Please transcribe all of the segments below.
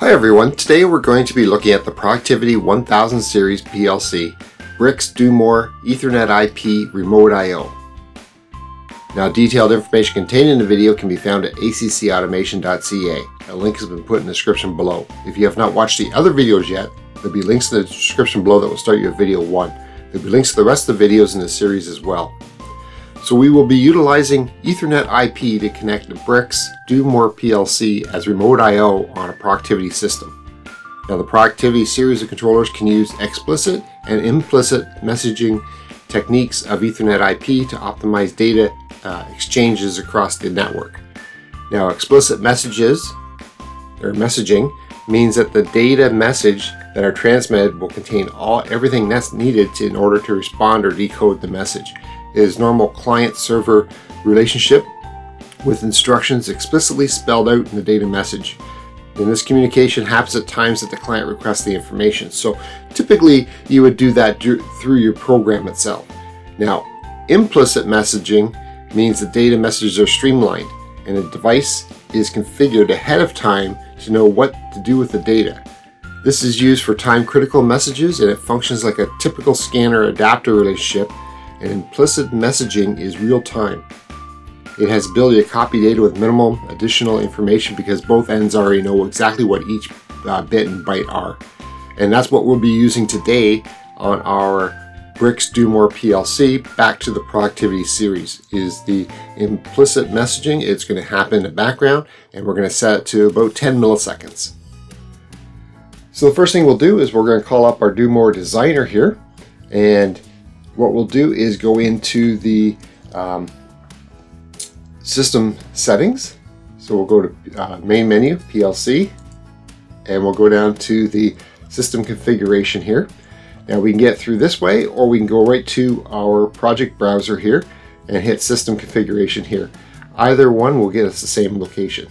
Hi everyone, today we're going to be looking at the Productivity 1000 Series PLC BRX Do More Ethernet IP Remote I.O. Now detailed information contained in the video can be found at accautomation.ca. A link has been put in the description below. If you have not watched the other videos yet, there'll be links in the description below that will start you at video 1. There'll be links to the rest of the videos in the series as well. So we will be utilizing Ethernet IP to connect the BRX Do More PLC as remote I.O. on a productivity system. Now the productivity series of controllers can use explicit and implicit messaging techniques of Ethernet IP to optimize data uh, exchanges across the network. Now explicit messages or messaging means that the data message that are transmitted will contain all everything that's needed to, in order to respond or decode the message is normal client server relationship with instructions explicitly spelled out in the data message. And this communication happens at times that the client requests the information. So typically you would do that through your program itself. Now, implicit messaging means the data messages are streamlined and a device is configured ahead of time to know what to do with the data. This is used for time critical messages and it functions like a typical scanner adapter relationship and implicit messaging is real time. It has ability to copy data with minimal additional information because both ends already know exactly what each uh, bit and byte are. And that's what we'll be using today on our BRX Do More PLC back to the productivity series is the implicit messaging. It's going to happen in the background and we're going to set it to about 10 milliseconds. So the first thing we'll do is we're going to call up our Do More designer here and what we'll do is go into the um, system settings. So we'll go to uh, main menu, PLC, and we'll go down to the system configuration here. Now we can get through this way or we can go right to our project browser here and hit system configuration here. Either one will get us the same location.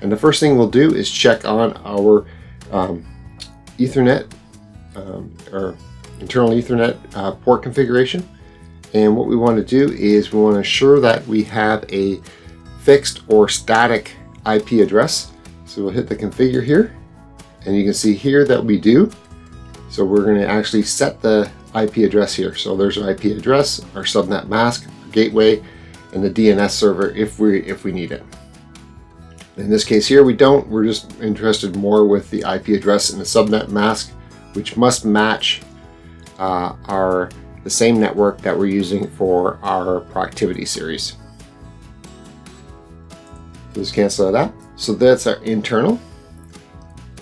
And the first thing we'll do is check on our um, Ethernet um, or internal Ethernet uh, port configuration. And what we want to do is we want to ensure that we have a fixed or static IP address. So we'll hit the configure here and you can see here that we do. So we're going to actually set the IP address here. So there's our IP address, our subnet mask, our gateway, and the DNS server if we if we need it. In this case here, we don't. We're just interested more with the IP address and the subnet mask, which must match uh, are the same network that we're using for our productivity series. Just cancel that. So that's our internal.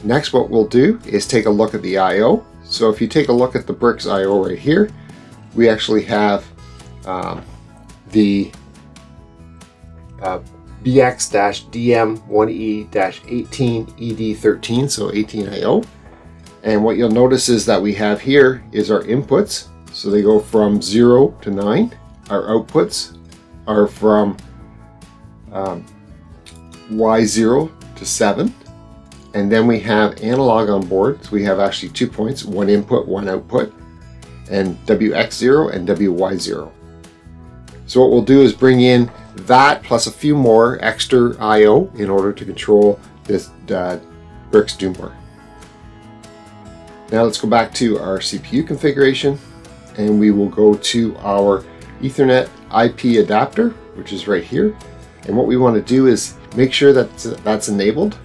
Next, what we'll do is take a look at the I.O. So if you take a look at the bricks I.O. right here, we actually have um, the uh, BX-DM1E-18ED13, so 18IO. And what you'll notice is that we have here is our inputs. So they go from 0 to 9. Our outputs are from um, Y0 to 7. And then we have analog on board. So we have actually two points, one input, one output, and WX0 and WY0. So what we'll do is bring in that plus a few more extra I.O. in order to control this uh, More. Now let's go back to our CPU configuration and we will go to our Ethernet IP adapter, which is right here. And what we want to do is make sure that that's enabled.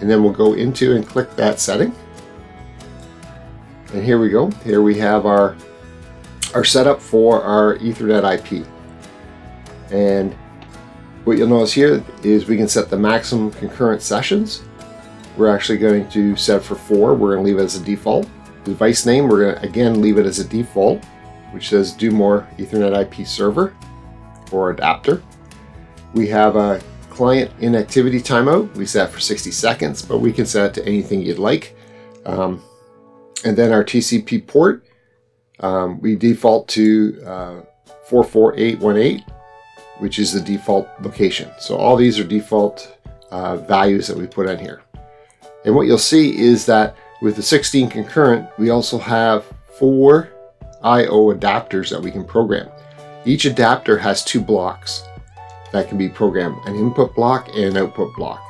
And then we'll go into and click that setting. And here we go. Here we have our, our setup for our Ethernet IP. And what you'll notice here is we can set the maximum concurrent sessions we're actually going to set for four. We're going to leave it as a default. The device name, we're going to again leave it as a default, which says do more Ethernet IP server or adapter. We have a client inactivity timeout. We set for 60 seconds, but we can set it to anything you'd like. Um, and then our TCP port, um, we default to uh, 44818, which is the default location. So all these are default uh, values that we put in here. And what you'll see is that with the 16 concurrent, we also have four I.O. adapters that we can program. Each adapter has two blocks that can be programmed, an input block and an output block.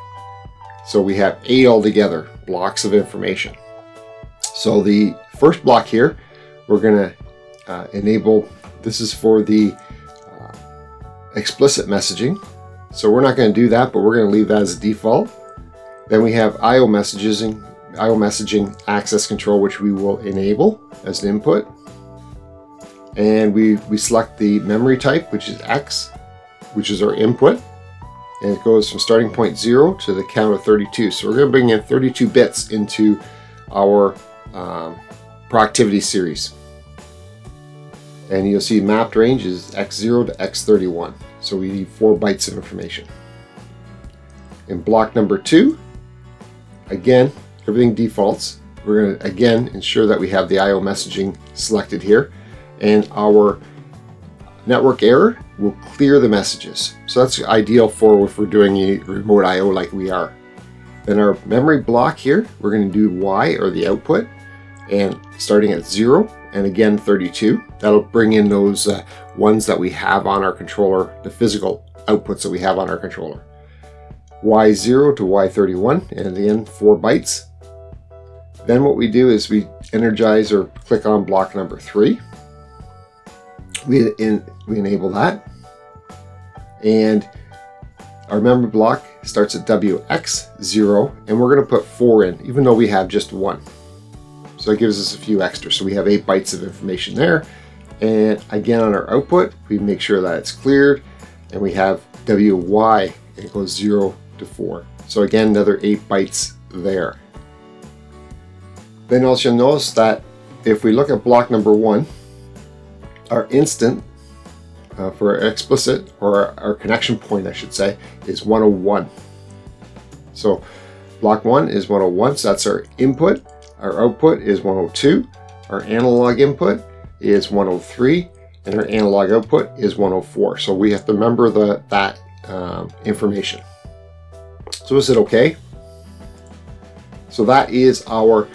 So we have eight altogether blocks of information. So the first block here, we're going to uh, enable, this is for the uh, explicit messaging. So we're not going to do that, but we're going to leave that as default. Then we have IO messaging, IO messaging access control, which we will enable as an input. And we, we select the memory type, which is X, which is our input. And it goes from starting point zero to the count of 32. So we're going to bring in 32 bits into our um, productivity series. And you'll see mapped range is X0 to X31. So we need four bytes of information. In block number two, again, everything defaults. We're going to again ensure that we have the IO messaging selected here and our network error will clear the messages. So that's ideal for if we're doing a remote IO like we are. Then our memory block here, we're going to do Y or the output and starting at zero and again 32. That'll bring in those uh, ones that we have on our controller, the physical outputs that we have on our controller. Y0 to Y31 and again 4 bytes. Then what we do is we energize or click on block number 3 we, in, we enable that. And our memory block starts at WX0, and we're going to put 4 in, even though we have just 1. So it gives us a few extra. So we have 8 bytes of information there. And again, on our output, we make sure that it's cleared, and we have WY, goes 0 to 4. So again, another 8 bytes there. Then also notice that if we look at block number 1, our instant uh, for our explicit, or our, our connection point, I should say, is 101. So block 1 is 101, so that's our input. Our output is 102. Our analog input is 103, and our analog output is 104. So we have to remember the, that um, information. So is it okay? So that is our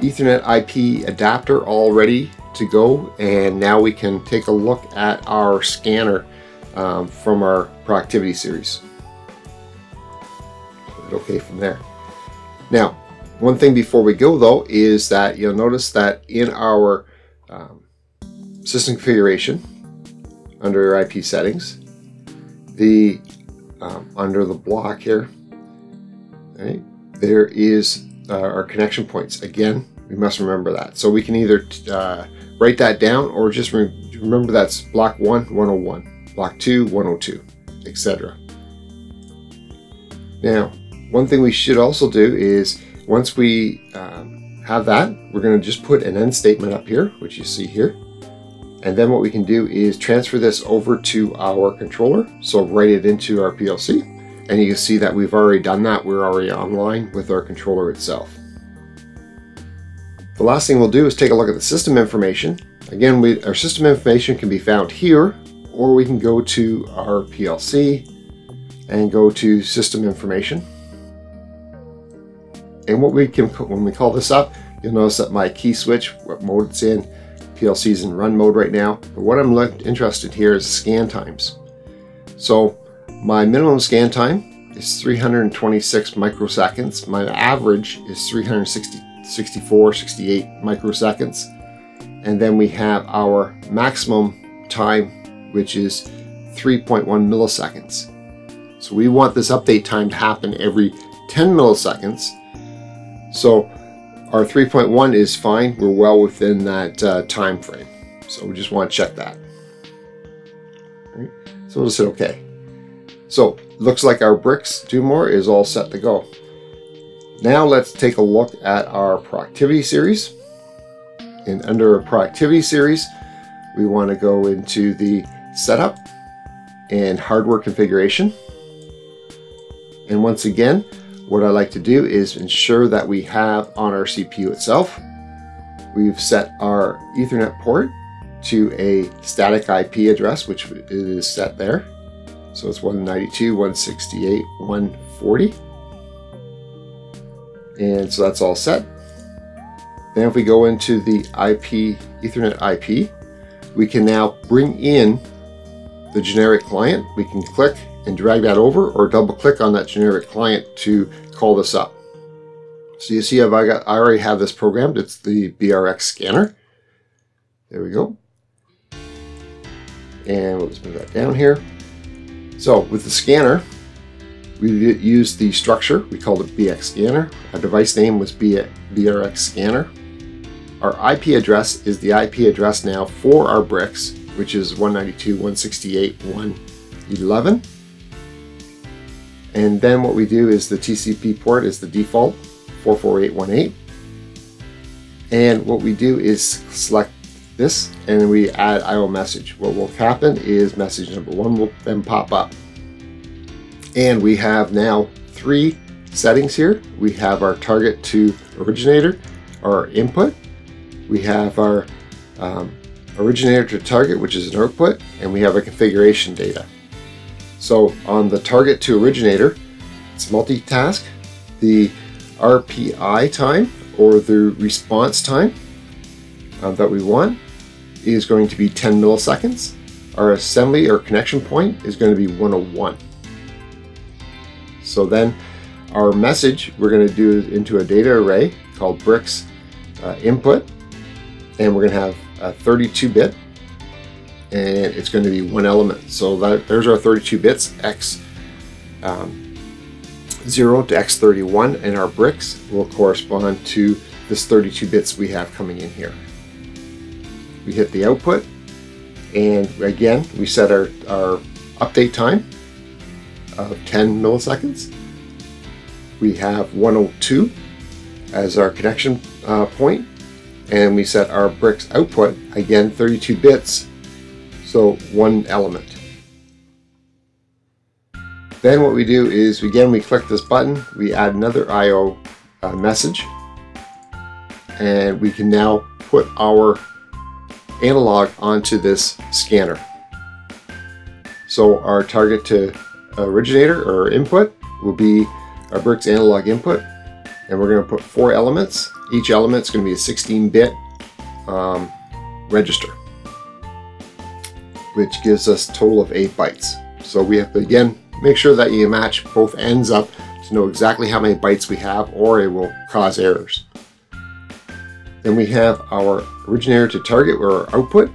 Ethernet IP adapter all ready to go and now we can take a look at our scanner um, from our productivity series. okay from there. Now, one thing before we go though is that you'll notice that in our um, system configuration under your IP settings, the um, under the block here, there is uh, our connection points. Again, we must remember that. So we can either uh, write that down or just re remember that's block 1 101 block 2 102 etc now one thing we should also do is once we um, have that we're going to just put an end statement up here which you see here. And then what we can do is transfer this over to our controller. So write it into our PLC and you can see that we've already done that we're already online with our controller itself the last thing we'll do is take a look at the system information. Again, we, our system information can be found here, or we can go to our PLC and go to system information. And what we can, when we call this up, you'll notice that my key switch, what mode it's in, PLC is in run mode right now. But what I'm interested here is scan times. So my minimum scan time is 326 microseconds. My average is 364, 68 microseconds. And then we have our maximum time, which is 3.1 milliseconds. So we want this update time to happen every 10 milliseconds. So our 3.1 is fine. We're well within that uh, time frame. So we just want to check that. Right. So we'll just hit OK. So looks like our bricks do more is all set to go. Now let's take a look at our productivity series. And under a productivity series, we want to go into the setup and hardware configuration. And once again, what I like to do is ensure that we have on our CPU itself, we've set our Ethernet port to a static IP address, which is set there. So it's 192, 168, 140. And so that's all set. Then if we go into the IP, Ethernet IP, we can now bring in the generic client. We can click and drag that over or double click on that generic client to call this up. So you see I've I got I already have this programmed. It's the BRX scanner. There we go. And we'll just move that down here. So with the scanner, we use the structure. We called it BX scanner. Our device name was BRX scanner. Our IP address is the IP address now for our bricks, which is 192.168.1.11. And then what we do is the TCP port is the default 44818. And what we do is select this and we add IO message. What will happen is message number one will then pop up. And we have now three settings here. We have our target to originator, our input. We have our um, originator to target, which is an output, and we have a configuration data. So on the target to originator, it's multitask. The RPI time or the response time uh, that we want is going to be 10 milliseconds. Our assembly or connection point is going to be 101. So then our message we're going to do into a data array called bricks uh, input and we're going to have a 32 bit and it's going to be one element. So that there's our 32 bits x um, 0 to x31 and our bricks will correspond to this 32 bits we have coming in here. We hit the output and again we set our, our update time of 10 milliseconds. We have 102 as our connection uh, point and we set our bricks output again 32 bits so one element then what we do is again we click this button we add another IO uh, message and we can now put our analog onto this scanner so our target to originator or input will be our bricks analog input and we're going to put four elements. Each element is going to be a 16-bit um, register, which gives us a total of eight bytes. So we have to again make sure that you match both ends up to know exactly how many bytes we have, or it will cause errors. Then we have our originator to target or our output.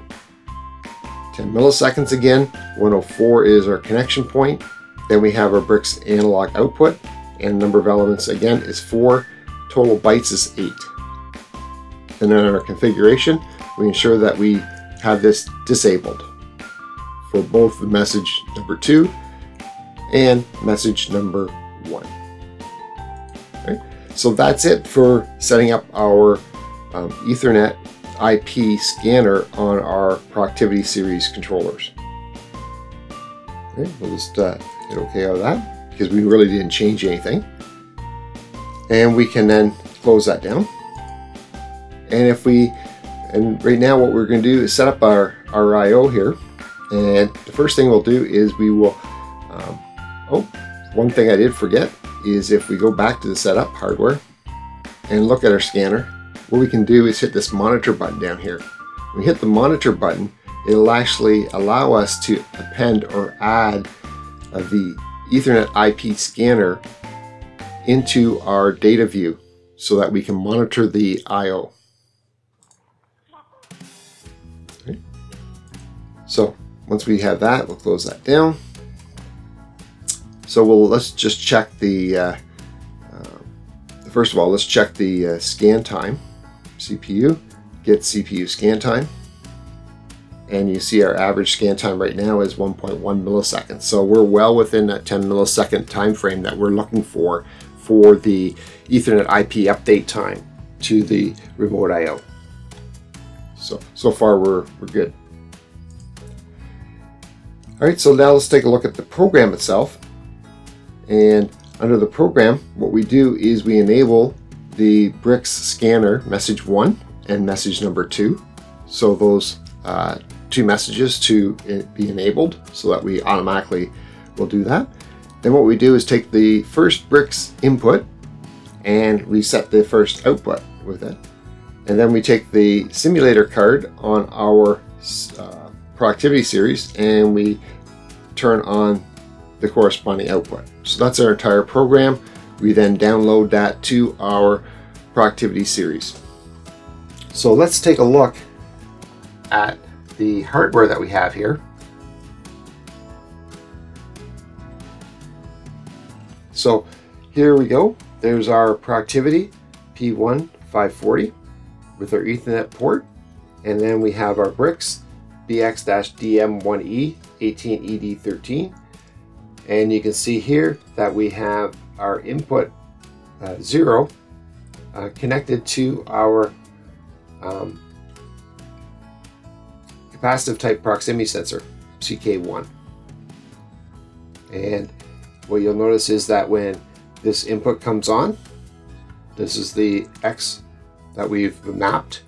10 milliseconds again. 104 is our connection point. Then we have our bricks analog output and number of elements again is 4. Total bytes is 8. And then in our configuration, we ensure that we have this disabled for both the message number 2 and message number 1. Okay. So that's it for setting up our um, Ethernet IP scanner on our Productivity series controllers. Okay, we'll just uh, hit OK on that because we really didn't change anything. And we can then close that down. And if we, and right now what we're going to do is set up our, our I.O. here. And the first thing we'll do is we will, um, oh, one thing I did forget is if we go back to the setup hardware and look at our scanner, what we can do is hit this monitor button down here. When we hit the monitor button, it'll actually allow us to append or add uh, the Ethernet IP scanner into our data view so that we can monitor the I.O. So once we have that, we'll close that down. So we'll let's just check the. Uh, uh, first of all, let's check the uh, scan time. CPU, get CPU scan time and you see our average scan time right now is 1.1 milliseconds. So we're well within that 10 millisecond time frame that we're looking for for the Ethernet IP update time to the remote I/O. So so far we're we're good. All right, so now let's take a look at the program itself. And under the program, what we do is we enable the BRX scanner message one and message number two. So those uh, two messages to be enabled so that we automatically will do that. Then what we do is take the first bricks input and we set the first output with it. And then we take the simulator card on our uh, Productivity series and we turn on the corresponding output. So that's our entire program. We then download that to our productivity series. So let's take a look at the hardware that we have here. So here we go. There's our productivity P1 540 with our Ethernet port. And then we have our bricks BX-DM1E 18ED13. And you can see here that we have our input uh, zero uh, connected to our um, capacitive type proximity sensor, CK1. And what you'll notice is that when this input comes on, this is the X that we've mapped,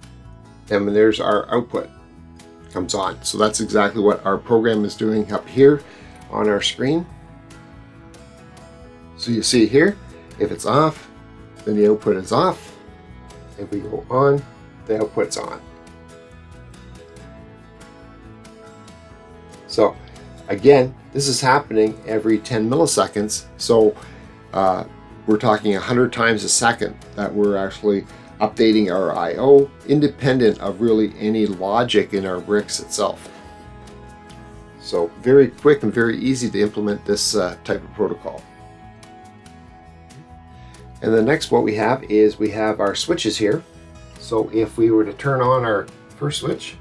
and there's our output comes on. So that's exactly what our program is doing up here on our screen. So you see here, if it's off, then the output is off. If we go on, the output's on. So again, this is happening every 10 milliseconds. So uh, we're talking 100 times a second that we're actually updating our I.O. independent of really any logic in our bricks itself. So very quick and very easy to implement this uh, type of protocol. And the next what we have is we have our switches here. So if we were to turn on our first switch,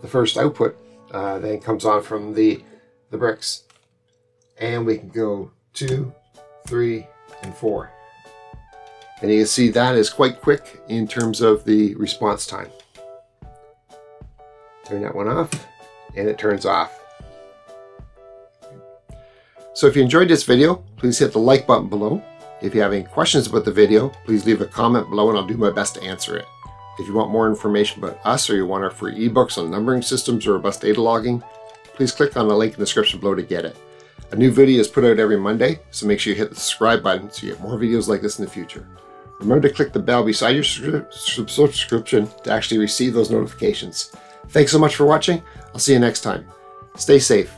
the first output uh, then comes on from the, the bricks. And we can go two, three, and four. And you can see that is quite quick in terms of the response time. Turn that one off and it turns off. So if you enjoyed this video, please hit the like button below. If you have any questions about the video, please leave a comment below and I'll do my best to answer it. If you want more information about us or you want our free ebooks on numbering systems or robust data logging, please click on the link in the description below to get it. A new video is put out every Monday, so make sure you hit the subscribe button so you get more videos like this in the future. Remember to click the bell beside your subscription to actually receive those notifications. Thanks so much for watching. I'll see you next time. Stay safe.